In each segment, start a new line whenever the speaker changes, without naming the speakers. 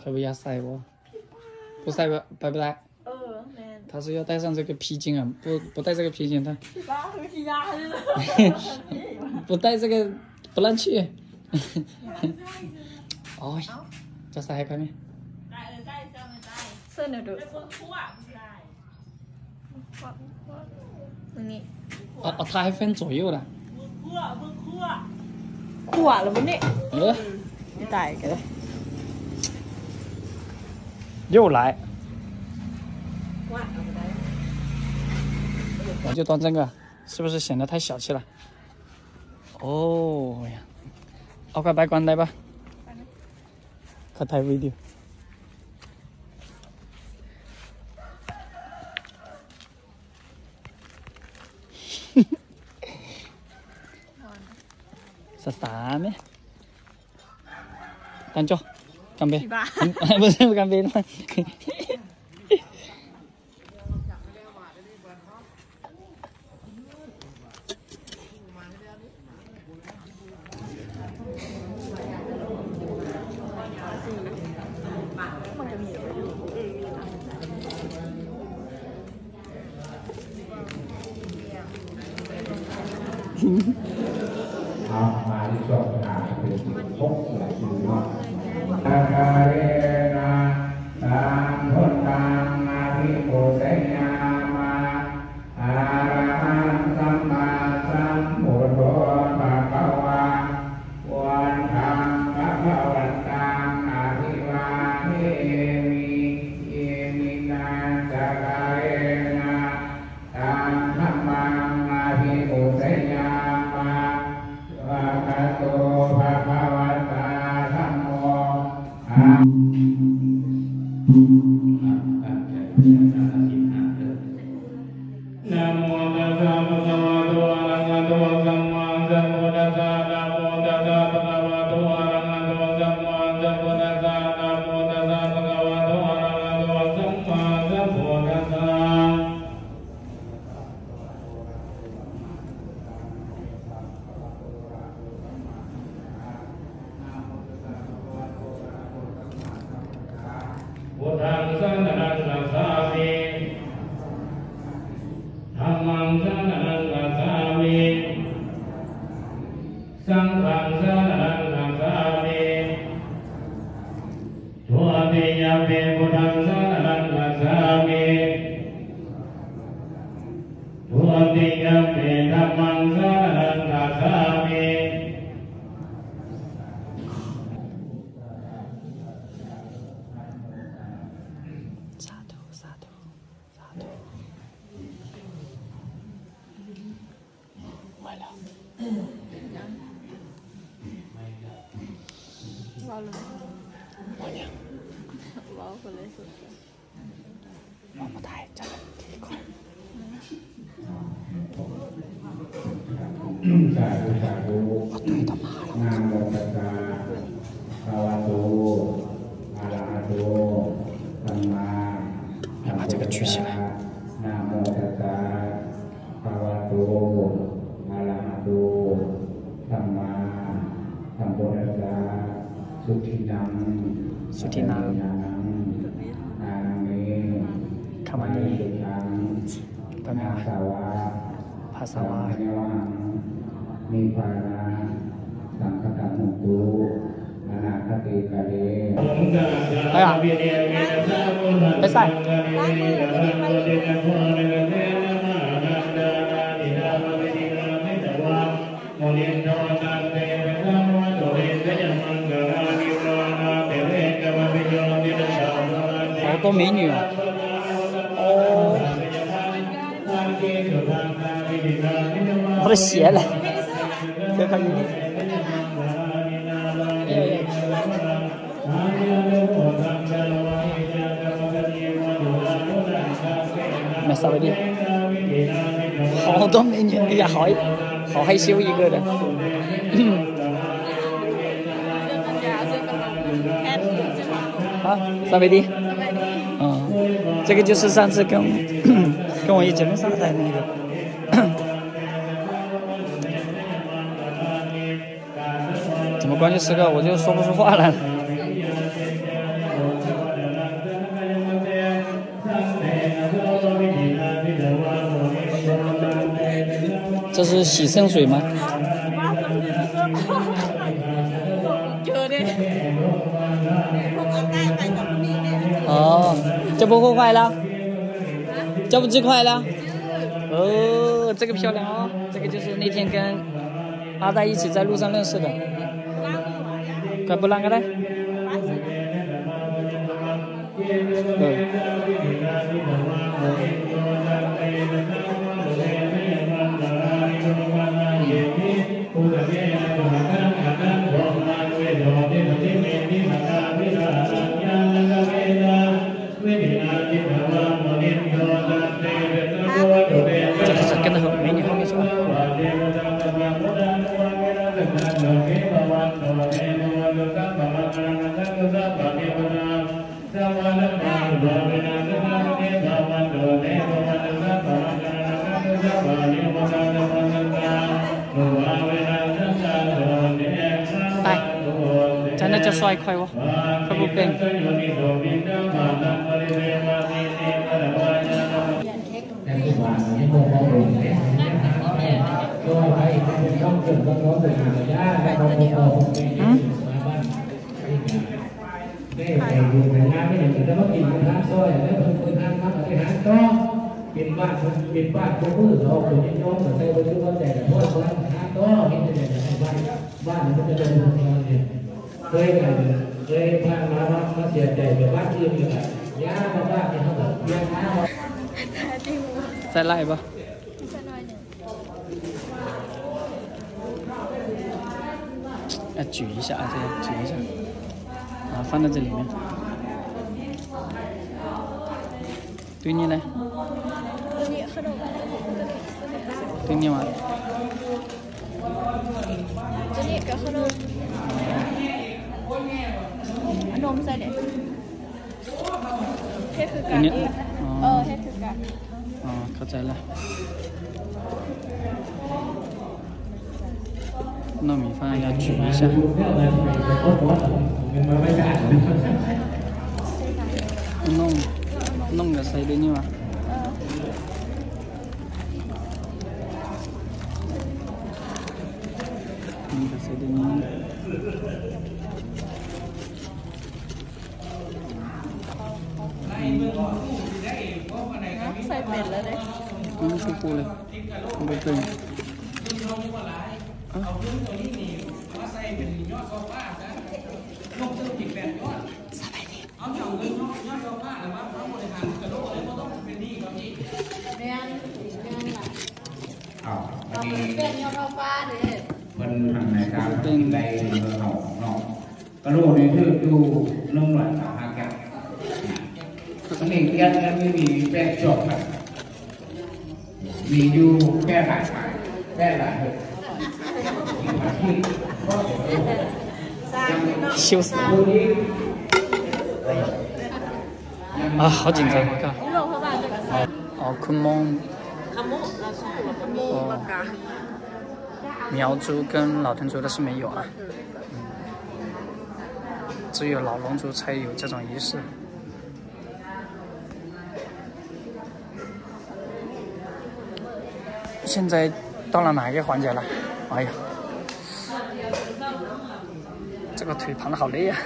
可不要晒我，不晒不拜不拜？
เออแมน
他说要带上这个披巾啊，不不带这个披巾他
พี่บ้าคือที่ยาเลยนะ
不带这个不让去。哦，จะใส่ให้ใครไหม
ได้เออได้เจ้าไม่ได้
เสื้อหนูดู
เป็นคนทั่วผู้ชาย
อันนี้
哦哦，他还分左右的。
มึงคั่วมึงคั่ว
ขวาหรือมั้งเนี่ย
呃，
ตายกันเลย
又来，
ว่าเอาไปได้
我就端这个，是不是显得太小气了？哦呀，เอากลับไปก่อนได้ปะเขาถ่ายวิดีโอ สตาร์ไหมกันโจกั
干杯！
不是不干杯了。
เลยสุ
ด
我们ถ่ายจัดทีก่อน
สาธุสาธุนามโมตัสสะภะวะโตอะระหะโตสัมมาสัมพุทธัสสะนามโมตัสสะภะวะโตอะระหะโตสัมมาสัมพุทธัสสะสุทินัง
สุทินัง ภาษาวา
เนวังนิพพานาสังคตมุตตุอนาคติกะเล
ไปอ่ะไปใส่好多美女啊！ 他的鞋嘞？再看你。三百币，好多美女，哎呀，好，好害羞一个的。啊，
三百币，
嗯，这个就是上次跟 跟我一起上台那个。关键时刻我就说不出话来了。这是洗圣水吗？哦，这不会坏了，这不就快了。哦，这个漂亮啊，这个就是那天跟阿呆一起在路上认识的。快不啷个 nó cho
xoay khoai quá khoai bụng kênh Ghiền không bỏ lỡ những เนี่ยก็ไปเป็นต้องเกิดต้องร้องเป็นหายาและต้องโมโหเป็นมาบ้านได้ไปดูในงานไม่เห็นแต่ว่ากินกันทั้งซอยแล้วคนคนทั้งทั้งประเทศทั้งก็เป็นบ้านเป็นบ้านผู้มือเราคนยิ่งย้อมแต่ใส่บนชุดว่าแต่แต่ทั่วคนทั้งก็เห็นแต่แต่บ้านบ้านมันจะเป็นคนเนี่ยเคยกันเคยผ่านมาว่าเสียใจแบบบ้านที่มีแบบยาบ้านบ้านเนี่ยเขาแบบยาท้า
再来吧。要举一下啊，这样举一下，啊，放在这里面。对你呢？对你吗？
จะนี่กับข นมนมใส่เด็กเทคือกันเออเทคือกัน
哦，เข้าใจ了。糯米饭要举一下。 弄弄个谁的你嘛？
เออ
弄个谁的你？
ชมพูเลยไปตึงสบายดีเอาอย่ากเงินย
อดโป้าหรื
อว่าพระ
บริหารกระโดดเลยก็ต้องเป็
นนี่ครับพี่
เรี
ยนเรียนล่ะ
อ้าวอมีเป็
นยอดโป้าเนี่ย
มันทำในการตึงในเมืองเขาอกเรากระโดดนี่คือดูน้องหน่อยสาหัสกันนี่เรียนแล้วไม่มีแป้งจบบ มีอยู่แค่หลายฝ่ายแค่หลายเฮ็ดที่มาที่ก็เดี๋ยว
羞死了
ผู้นี้
啊！好紧张，我靠！
นี่ลงพระบาทจะกับ
哦，昆蒙、
ขมุเราสู้กับขมุปากกา
苗族跟老屯族的是没有啊，只有老龙族才有这种仪式。 现在到了哪一个环节了？哎呀，这个腿盘的好累呀、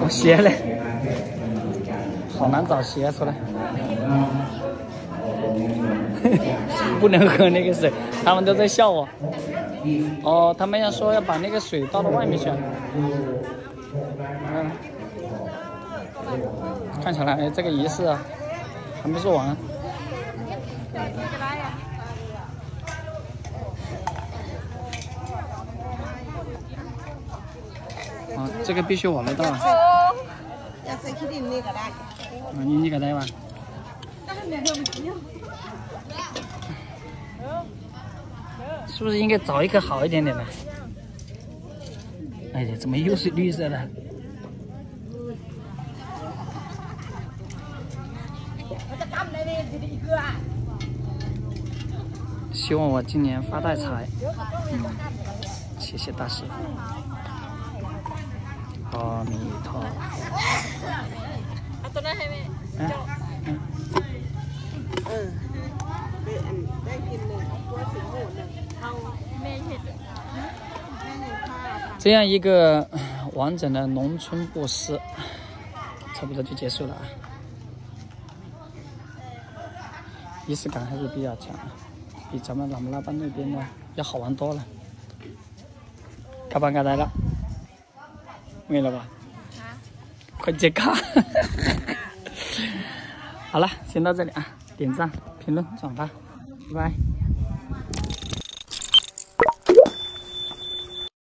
我鞋嘞，好难找鞋出来，不能喝那个水，他们都在笑我。
哦，他们要说要把那个水倒到外面去。嗯，看起来这个仪式啊还没做完。啊，这个必须我来到。啊你你敢来吧。是不是应该找一个好一点点的哎呀怎么又是绿色的？希望我今年发大财。谢谢大师。阿弥陀。
เอาตัวนั้นให้แม่
嗯嗯，
เออได้อันได้กินหนึ่งตัวสีหมูหนึ่งเอาแม่เห็ดแม่เห็ดผ้าค่ะ
这样一个呃完整的农村布施，差不多就结束了啊。仪式感还是比较强，比咱们喇嘛拉班那边呢要好玩多了。卡巴卡来了， 没了吧？快接卡！好了，先到这里啊，点赞、评论、转发，拜拜。